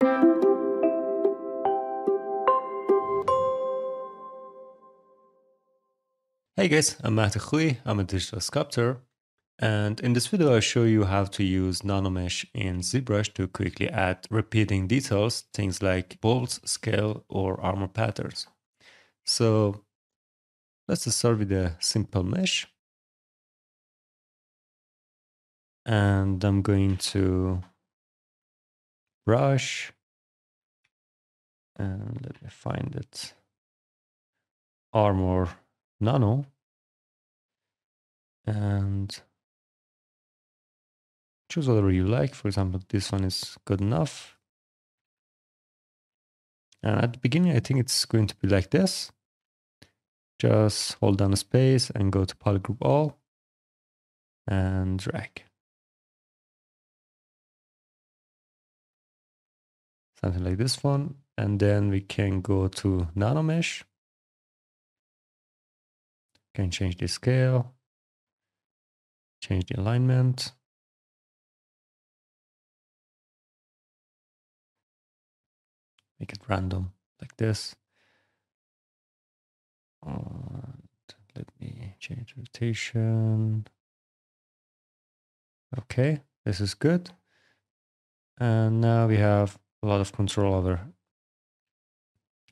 Hey guys, I'm Mahdi Khoui, I'm a digital sculptor, and in this video I'll show you how to use Nanomesh in ZBrush to quickly add repeating details, things like bolts, scale, or armor patterns. So let's start with a simple mesh. And I'm going to brush, and let me find it, armor nano and choose whatever you like. For example, this one is good enough. And at the beginning, I think it's going to be like this. Just hold down the space and go to polygroup all and drag. Something like this one. And then we can go to Nanomesh can change the scale, change the alignment. Make it random like this. And let me change rotation. Okay, this is good. And now we have a lot of control over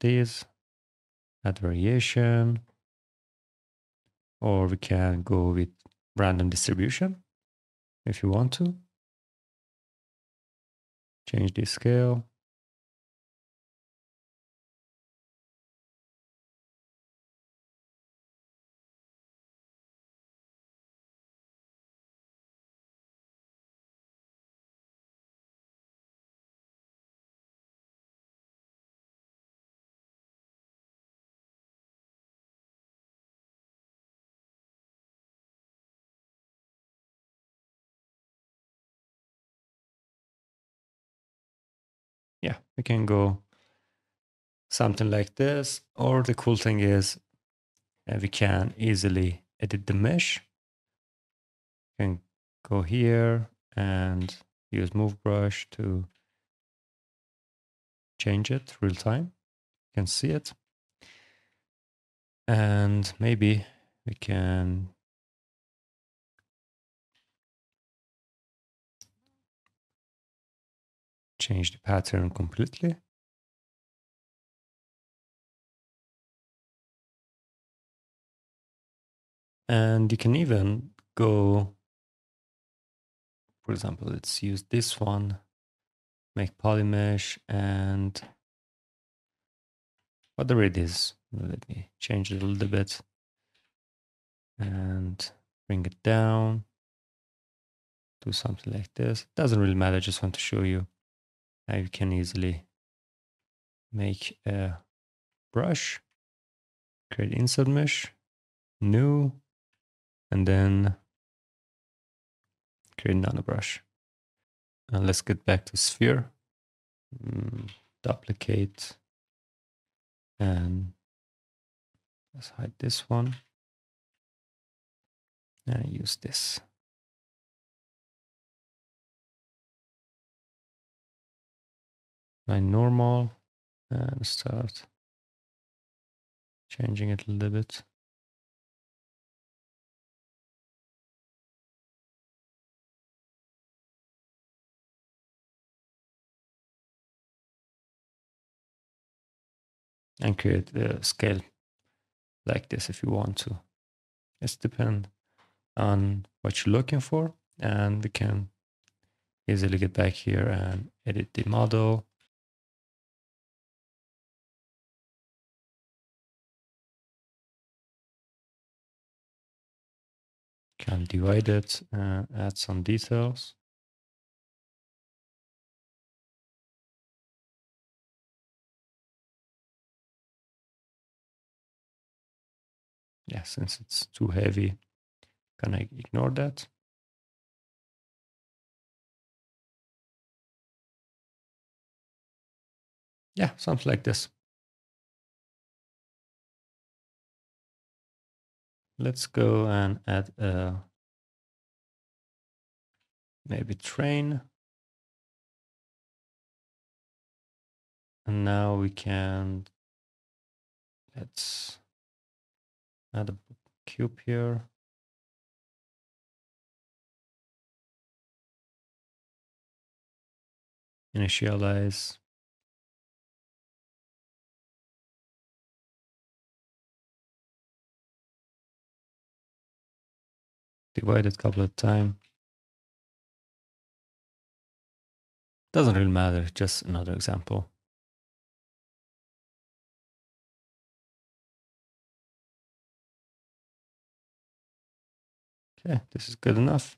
this, Add variation or we can go with random distribution if you want to. Change the scale. Yeah, we can go something like this. Or the cool thing is uh, we can easily edit the mesh. You can go here and use move brush to change it real time. You can see it. And maybe we can change the pattern completely. And you can even go, for example, let's use this one, make polymesh and whatever it is. Let me change it a little bit and bring it down. Do something like this. It doesn't really matter. I just want to show you you can easily make a brush, create insert mesh, new, and then create another brush. And let's get back to sphere, mm, duplicate, and let's hide this one and use this. My normal and start changing it a little bit. And create a scale like this if you want to. It's depend on what you're looking for and we can easily get back here and edit the model can divide it, uh, add some details. Yeah, since it's too heavy, can I ignore that? Yeah, something like this. Let's go and add a maybe train. And now we can, let's add a cube here. Initialize. Divide it a couple of times. Doesn't really matter, just another example. Okay, this is good enough.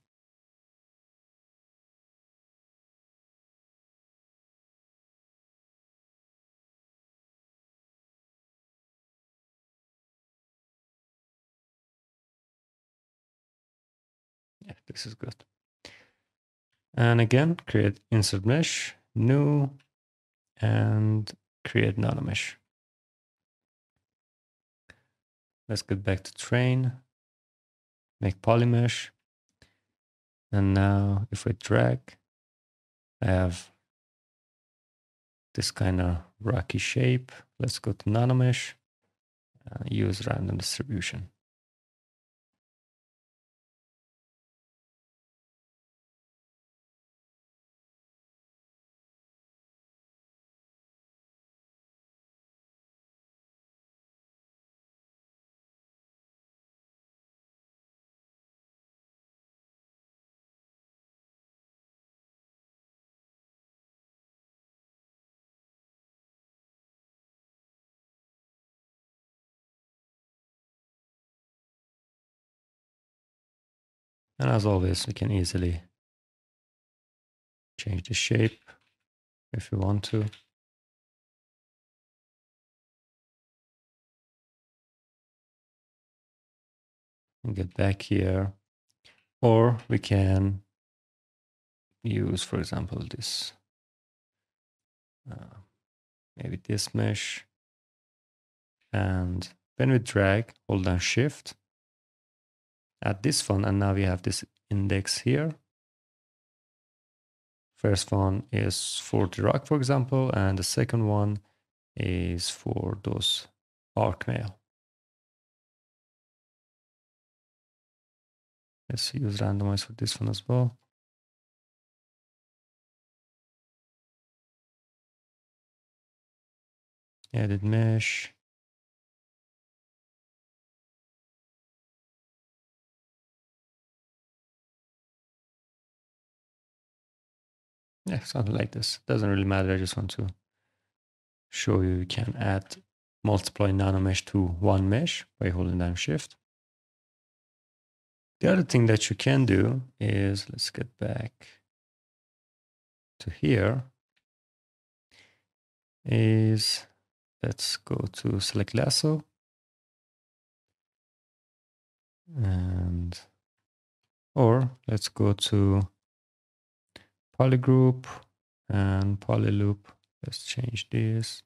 Yeah, this is good. And again, create insert mesh, new, and create nanomesh. Let's get back to train make polymesh. And now if I drag, I have this kind of rocky shape. Let's go to nanomesh, uh, use random distribution. And as always, we can easily change the shape if we want to. And get back here. Or we can use, for example, this, uh, maybe this mesh. And when we drag, hold down shift, add this one, and now we have this index here. First one is for the rock, for example, and the second one is for those arc mail. Let's use randomize for this one as well. Edit mesh. Yeah, something like this. Doesn't really matter. I just want to show you you can add multiply nanomesh to one mesh by holding down shift. The other thing that you can do is, let's get back to here, is let's go to select lasso and or let's go to polygroup and polyloop. Let's change this.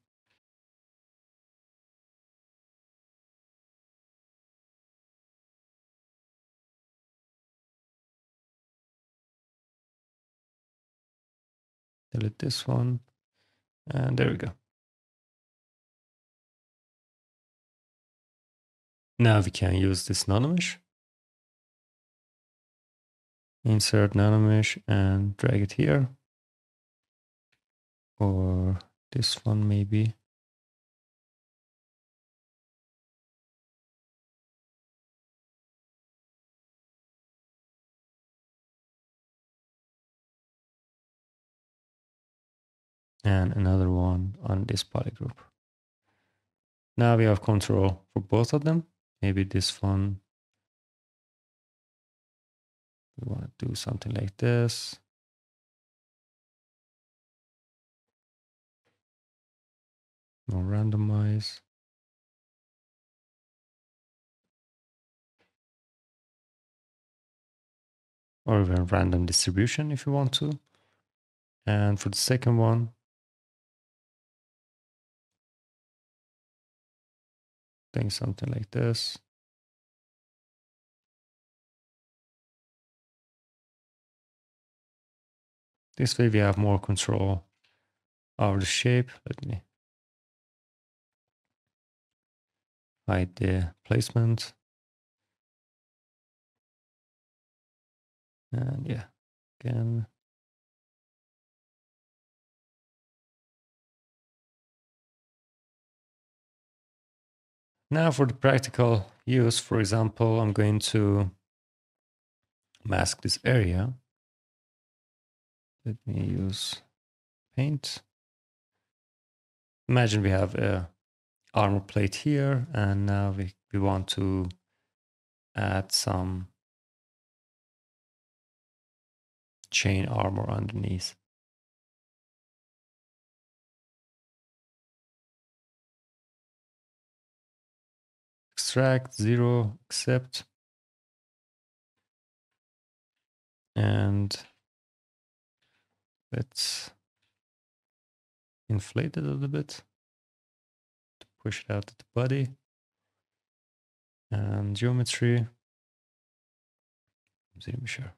Delete this one. And there we go. Now we can use this nanomesh insert nanomesh and drag it here or this one maybe and another one on this poly group. Now we have control for both of them. Maybe this one we want to do something like this. More randomize. Or even random distribution if you want to. And for the second one, doing something like this. This way we have more control over the shape. Let me hide the placement. And yeah, again. Now for the practical use, for example, I'm going to mask this area let me use paint. Imagine we have a armor plate here and now we, we want to add some chain armor underneath. Extract, zero, accept. And let's inflate it a little bit to push it out of the body. And geometry, ZRemesher.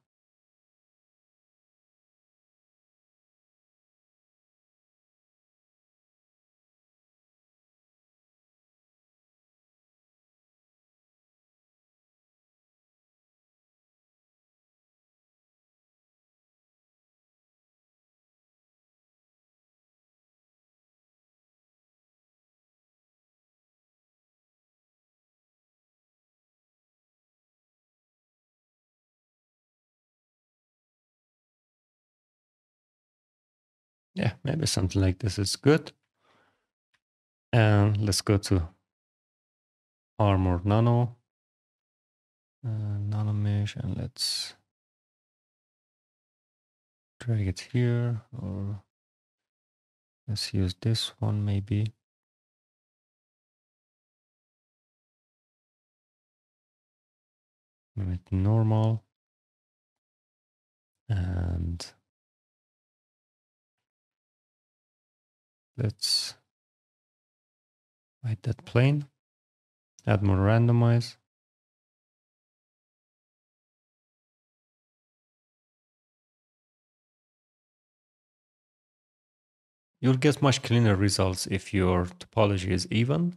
Yeah, maybe something like this is good. And let's go to Armor Nano, uh, Nano Mesh, and let's drag it here, or let's use this one maybe. Maybe normal. And Let's hide that plane. Add more randomize. You'll get much cleaner results if your topology is even.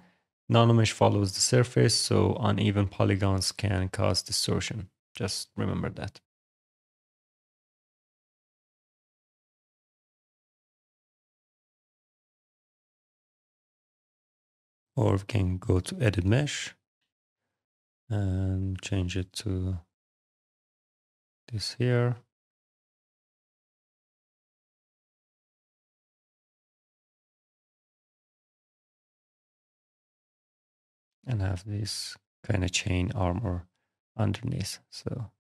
Nanomesh follows the surface, so uneven polygons can cause distortion. Just remember that. Or we can go to edit mesh and change it to this here. And have this kind of chain armor underneath. So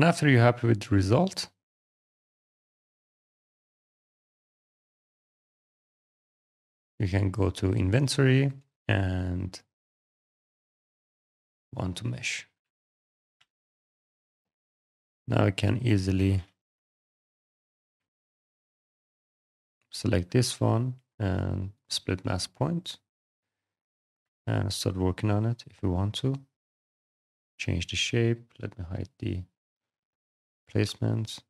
And after you're happy with the result, you can go to inventory and want to mesh. Now I can easily select this one and split mask point and start working on it if you want to. Change the shape. Let me hide the placements.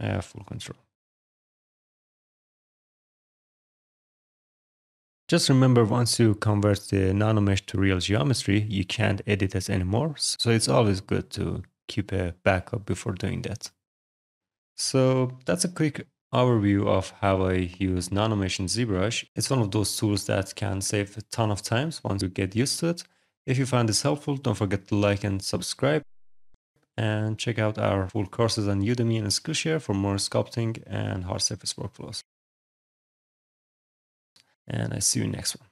I have full control. Just remember once you convert the nanomesh to real geometry, you can't edit it anymore. So it's always good to keep a backup before doing that. So that's a quick overview of how I use Nanomesh in ZBrush. It's one of those tools that can save a ton of times once you get used to it. If you found this helpful, don't forget to like and subscribe. And check out our full courses on Udemy and Skillshare for more sculpting and hard surface workflows. And I see you next one.